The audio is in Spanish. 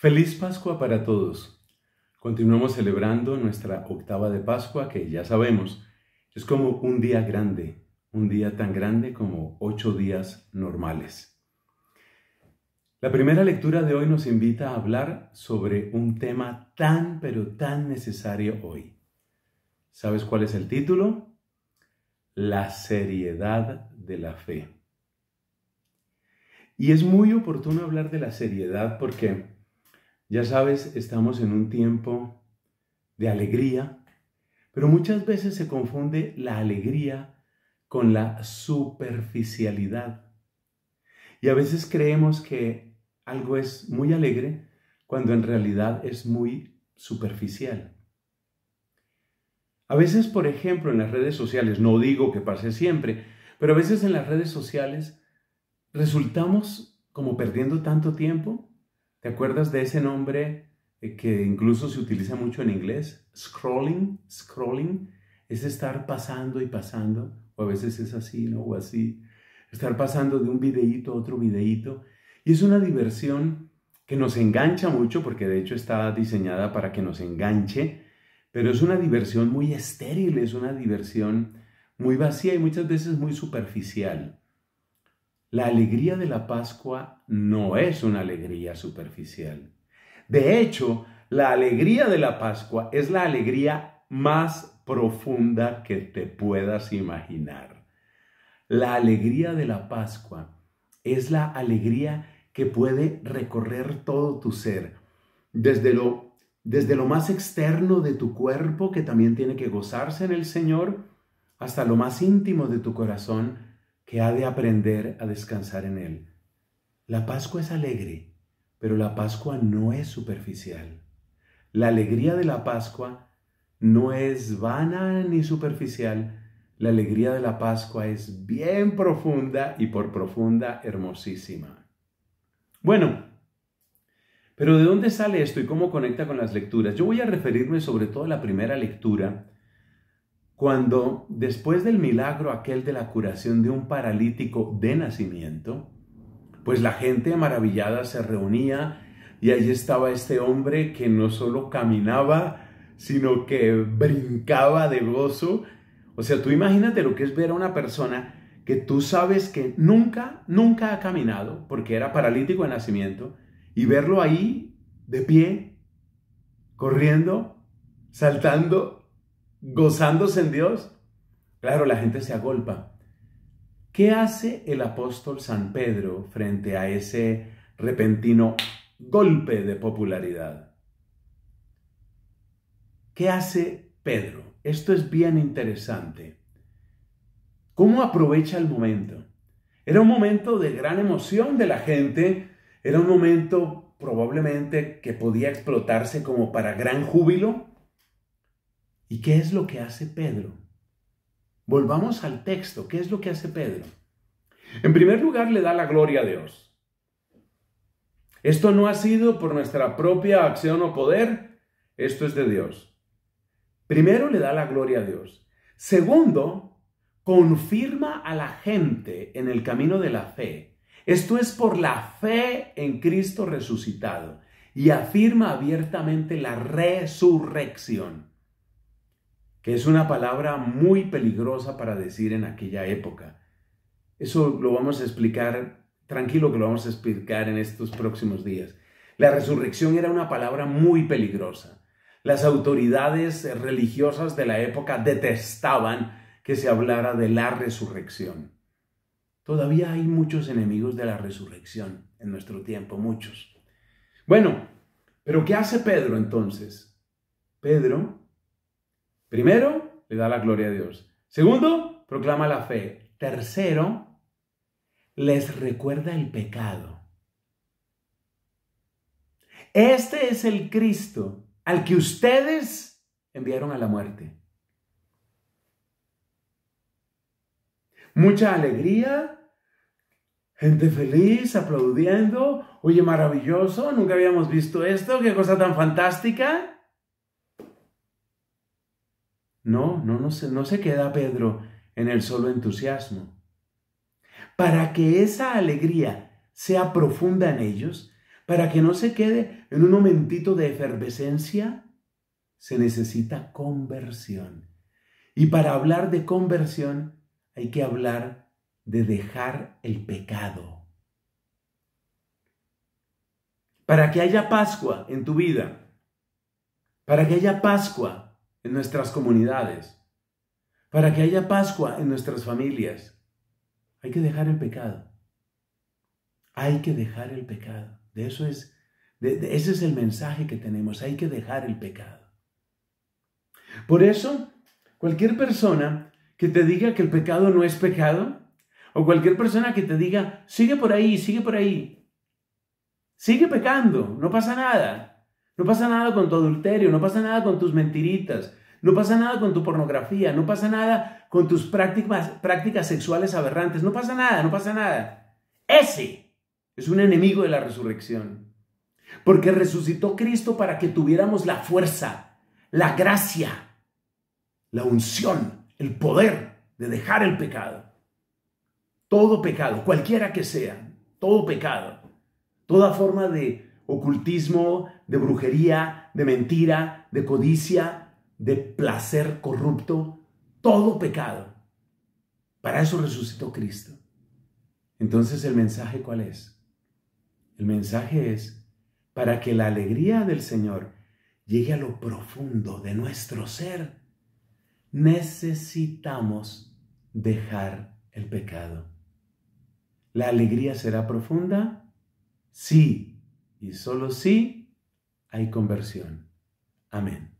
Feliz Pascua para todos. Continuamos celebrando nuestra octava de Pascua que ya sabemos es como un día grande, un día tan grande como ocho días normales. La primera lectura de hoy nos invita a hablar sobre un tema tan pero tan necesario hoy. ¿Sabes cuál es el título? La seriedad de la fe. Y es muy oportuno hablar de la seriedad porque ya sabes, estamos en un tiempo de alegría, pero muchas veces se confunde la alegría con la superficialidad. Y a veces creemos que algo es muy alegre cuando en realidad es muy superficial. A veces, por ejemplo, en las redes sociales, no digo que pase siempre, pero a veces en las redes sociales resultamos como perdiendo tanto tiempo ¿Te acuerdas de ese nombre eh, que incluso se utiliza mucho en inglés? Scrolling, scrolling, es estar pasando y pasando, o a veces es así, ¿no? O así, estar pasando de un videíto a otro videíto. Y es una diversión que nos engancha mucho, porque de hecho está diseñada para que nos enganche, pero es una diversión muy estéril, es una diversión muy vacía y muchas veces muy superficial. La alegría de la Pascua no es una alegría superficial. De hecho, la alegría de la Pascua es la alegría más profunda que te puedas imaginar. La alegría de la Pascua es la alegría que puede recorrer todo tu ser, desde lo, desde lo más externo de tu cuerpo, que también tiene que gozarse en el Señor, hasta lo más íntimo de tu corazón, que ha de aprender a descansar en Él. La Pascua es alegre, pero la Pascua no es superficial. La alegría de la Pascua no es vana ni superficial. La alegría de la Pascua es bien profunda y por profunda hermosísima. Bueno, pero ¿de dónde sale esto y cómo conecta con las lecturas? Yo voy a referirme sobre todo a la primera lectura cuando después del milagro aquel de la curación de un paralítico de nacimiento, pues la gente maravillada se reunía y allí estaba este hombre que no solo caminaba, sino que brincaba de gozo. O sea, tú imagínate lo que es ver a una persona que tú sabes que nunca, nunca ha caminado, porque era paralítico de nacimiento, y verlo ahí de pie, corriendo, saltando, gozándose en Dios. Claro, la gente se agolpa. ¿Qué hace el apóstol San Pedro frente a ese repentino golpe de popularidad? ¿Qué hace Pedro? Esto es bien interesante. ¿Cómo aprovecha el momento? Era un momento de gran emoción de la gente, era un momento probablemente que podía explotarse como para gran júbilo, ¿Y qué es lo que hace Pedro? Volvamos al texto. ¿Qué es lo que hace Pedro? En primer lugar, le da la gloria a Dios. Esto no ha sido por nuestra propia acción o poder, esto es de Dios. Primero, le da la gloria a Dios. Segundo, confirma a la gente en el camino de la fe. Esto es por la fe en Cristo resucitado y afirma abiertamente la resurrección que es una palabra muy peligrosa para decir en aquella época. Eso lo vamos a explicar, tranquilo que lo vamos a explicar en estos próximos días. La resurrección era una palabra muy peligrosa. Las autoridades religiosas de la época detestaban que se hablara de la resurrección. Todavía hay muchos enemigos de la resurrección en nuestro tiempo, muchos. Bueno, pero ¿qué hace Pedro entonces? Pedro Primero, le da la gloria a Dios. Segundo, proclama la fe. Tercero, les recuerda el pecado. Este es el Cristo al que ustedes enviaron a la muerte. Mucha alegría, gente feliz, aplaudiendo. Oye, maravilloso, nunca habíamos visto esto, qué cosa tan fantástica. No, no, no se, no se queda Pedro en el solo entusiasmo. Para que esa alegría sea profunda en ellos, para que no se quede en un momentito de efervescencia, se necesita conversión. Y para hablar de conversión hay que hablar de dejar el pecado. Para que haya Pascua en tu vida, para que haya Pascua en nuestras comunidades, para que haya Pascua en nuestras familias, hay que dejar el pecado. Hay que dejar el pecado. De eso es, ese es el mensaje que tenemos. Hay que dejar el pecado. Por eso, cualquier persona que te diga que el pecado no es pecado, o cualquier persona que te diga, sigue por ahí, sigue por ahí, sigue pecando, no pasa nada. No pasa nada con tu adulterio, no pasa nada con tus mentiritas, no pasa nada con tu pornografía, no pasa nada con tus prácticas, prácticas sexuales aberrantes, no pasa nada, no pasa nada. Ese es un enemigo de la resurrección. Porque resucitó Cristo para que tuviéramos la fuerza, la gracia, la unción, el poder de dejar el pecado. Todo pecado, cualquiera que sea, todo pecado, toda forma de ocultismo, de brujería, de mentira, de codicia, de placer corrupto, todo pecado. Para eso resucitó Cristo. Entonces el mensaje cuál es? El mensaje es para que la alegría del Señor llegue a lo profundo de nuestro ser. Necesitamos dejar el pecado. ¿La alegría será profunda? Sí, y solo si hay conversión. Amén.